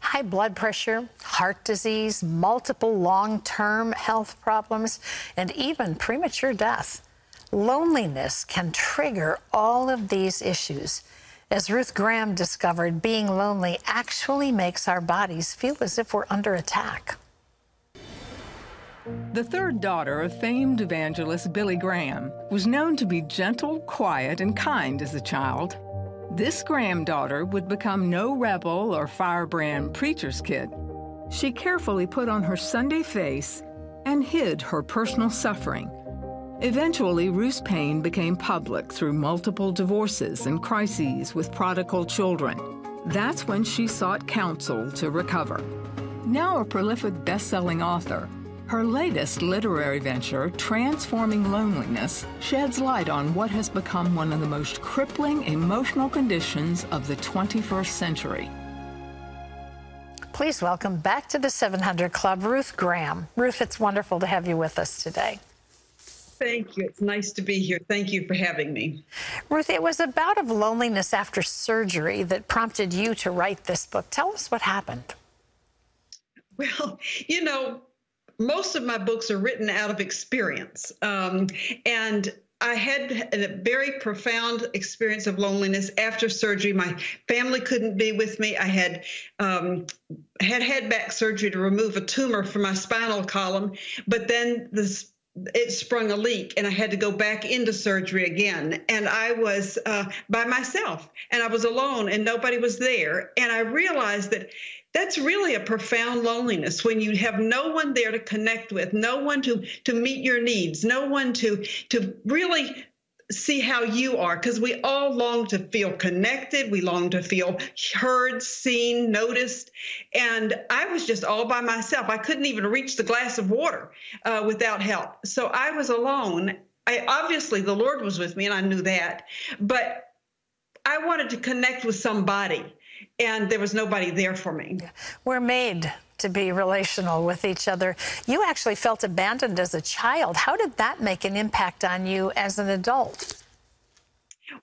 high blood pressure, heart disease, multiple long term health problems, and even premature death. Loneliness can trigger all of these issues. As Ruth Graham discovered, being lonely actually makes our bodies feel as if we're under attack. The third daughter of famed evangelist Billy Graham was known to be gentle, quiet, and kind as a child. This granddaughter would become no rebel or firebrand preacher's kid. She carefully put on her Sunday face and hid her personal suffering Eventually, Ruth's pain became public through multiple divorces and crises with prodigal children. That's when she sought counsel to recover. Now a prolific best-selling author, her latest literary venture, Transforming Loneliness, sheds light on what has become one of the most crippling emotional conditions of the 21st century. Please welcome back to the 700 Club, Ruth Graham. Ruth, it's wonderful to have you with us today. Thank you. It's nice to be here. Thank you for having me. Ruth, it was a bout of loneliness after surgery that prompted you to write this book. Tell us what happened. Well, you know, most of my books are written out of experience. Um, and I had a very profound experience of loneliness after surgery. My family couldn't be with me. I had um, had had back surgery to remove a tumor from my spinal column, but then this it sprung a leak and I had to go back into surgery again. And I was uh, by myself and I was alone and nobody was there. And I realized that that's really a profound loneliness when you have no one there to connect with, no one to to meet your needs, no one to to really see how you are because we all long to feel connected. We long to feel heard seen noticed. And i was just all by myself. I couldn't even reach the glass of water uh, without help. So i was alone. I obviously the lord was with me and i knew that. But i wanted to connect with somebody and there was nobody there for me we're made to be relational with each other. You actually felt abandoned as a child. How did that make an impact on you as an adult?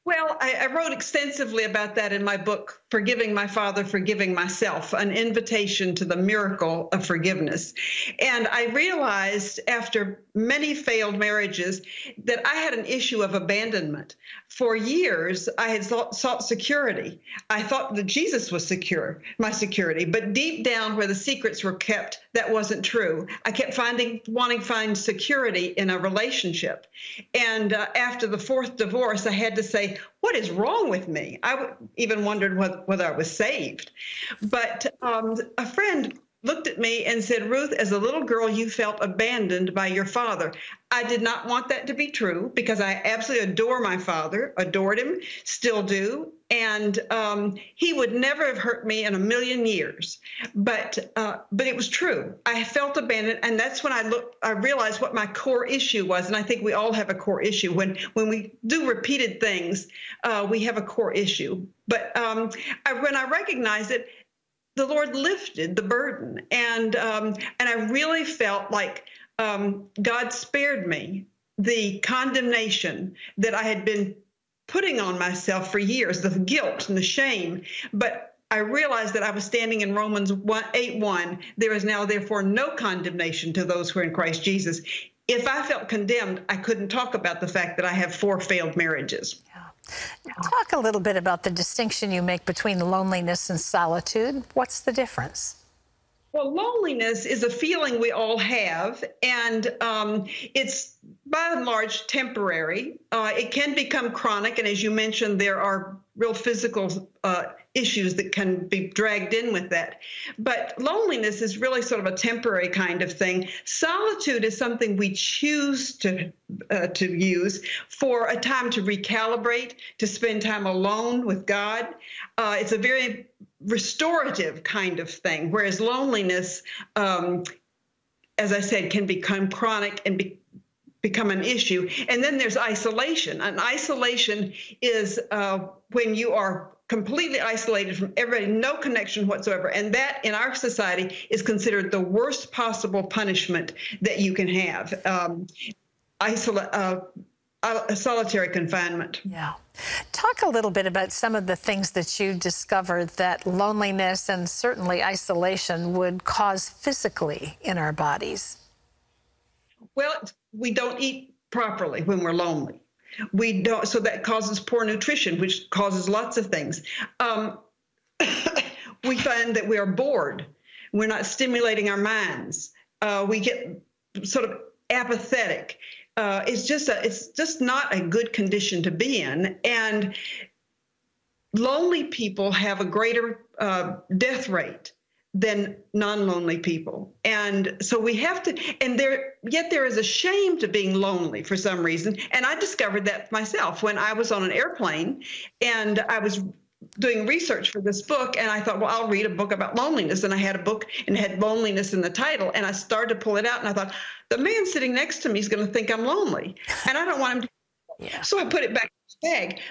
Well, I, I, wrote extensively about that in my book, Forgiving My Father, Forgiving Myself, an invitation to the miracle of forgiveness. And I realized after many failed marriages that I had an issue of abandonment. For years, I had sought, sought security. I thought that Jesus was secure, my security, but deep down where the secrets were kept, that wasn't true. I kept finding, wanting to find security in a relationship. And uh, after the fourth divorce, I had to say, what is wrong with me? I even wondered whether, whether I was saved. But um, a friend looked at me and said, Ruth, as a little girl, you felt abandoned by your father. I did not want that to be true because I absolutely adore my father, adored him, still do. And um, he would never have hurt me in a million years. But uh, but it was true. I felt abandoned, and that's when I looked. I realized what my core issue was, and I think we all have a core issue. When when we do repeated things, uh, we have a core issue. But um, I, when I recognized it, the Lord lifted the burden, and um, and I really felt like um, God spared me the condemnation that I had been putting on myself for years, the guilt and the shame. But I realized that I was standing in Romans 1, 8 1. There is now, therefore, no condemnation to those who are in Christ Jesus. If I felt condemned, I couldn't talk about the fact that I have four failed marriages. Yeah. Talk a little bit about the distinction you make between loneliness and solitude. What's the difference? Well, loneliness is a feeling we all have, and um, it's by and large temporary. Uh, it can become chronic, and as you mentioned, there are real physical uh, issues that can be dragged in with that. But loneliness is really sort of a temporary kind of thing. Solitude is something we choose to uh, to use for a time to recalibrate, to spend time alone with God. Uh, it's a very restorative kind of thing, whereas loneliness, um, as I said, can become chronic and be, become an issue. And then there's isolation. And isolation is uh, when you are completely isolated from everybody, no connection whatsoever. And that in our society is considered the worst possible punishment that you can have. Um, isolate. Uh, uh, solitary confinement. Yeah. Talk a little bit about some of the things that you discovered that loneliness and certainly isolation would cause physically in our bodies. Well, we don't eat properly when we're lonely. We don't, so that causes poor nutrition, which causes lots of things. Um, we find that we are bored. We're not stimulating our minds. Uh, we get sort of apathetic. Uh, it's just a, it's just not a good condition to be in, and lonely people have a greater uh, death rate than non-lonely people. And so we have to and there yet there is a shame to being lonely for some reason. And i discovered that myself when i was on an airplane and i was doing research for this book. And i thought well i'll read a book about loneliness. And i had a book and had loneliness in the title. And i started to pull it out. And i thought the man sitting next to me is going to think i'm lonely. And i don't want him to yeah. so i put it back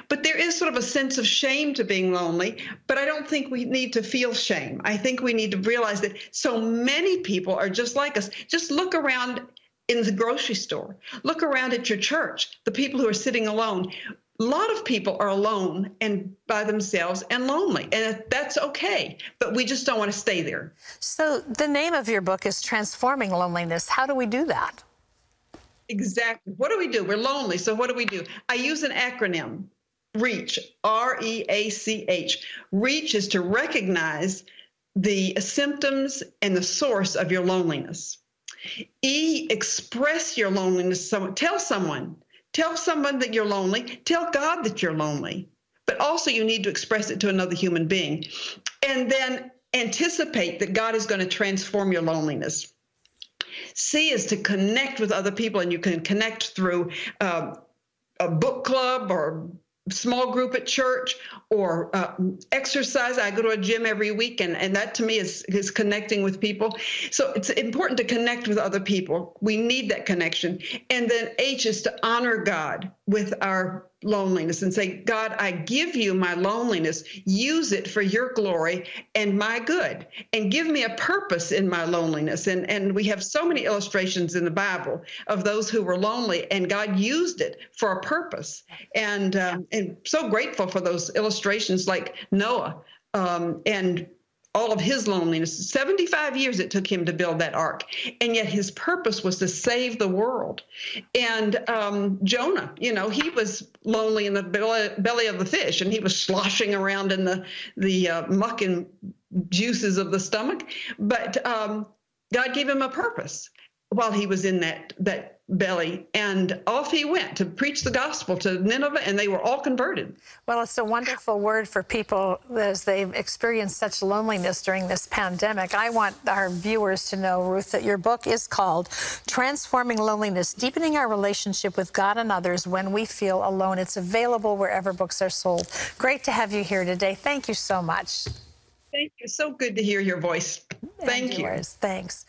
But there is sort of a sense of shame to being lonely. But I don't think we need to feel shame. I think we need to realize that so many people are just like us. Just look around in the grocery store, look around at your church, the people who are sitting alone. A lot of people are alone and by themselves and lonely, and that's okay. But we just don't want to stay there. So, the name of your book is Transforming Loneliness. How do we do that? Exactly. What do we do? We're lonely. So what do we do? I use an acronym REACH, R E A C H. REACH is to recognize the symptoms and the source of your loneliness. E, express your loneliness. Tell someone. Tell someone that you're lonely. Tell God that you're lonely. But also, you need to express it to another human being. And then anticipate that God is going to transform your loneliness. C is to connect with other people, and you can connect through uh, a book club or small group at church or uh, exercise. I go to a gym every week, and, and that to me is, is connecting with people. So it's important to connect with other people. We need that connection. And then H is to honor God with our loneliness and say, God, I give you my loneliness. Use it for your glory and my good. And give me a purpose in my loneliness. And, and we have so many illustrations in the Bible of those who were lonely, and God used it for a purpose. And, um, and so grateful for those illustrations like Noah. Um, and all of his loneliness. 75 years it took him to build that ark. And yet his purpose was to save the world. And um, Jonah, you know, he was lonely in the belly of the fish and he was sloshing around in the, the uh, muck and juices of the stomach. But um, God gave him a purpose while he was in that, that belly and off he went to preach the gospel to Nineveh and they were all converted. Well, it's a wonderful word for people as they've experienced such loneliness during this pandemic. I want our viewers to know, Ruth, that your book is called Transforming Loneliness, Deepening Our Relationship with God and Others When We Feel Alone. It's available wherever books are sold. Great to have you here today. Thank you so much. Thank you. So good to hear your voice. Thank you. Thanks.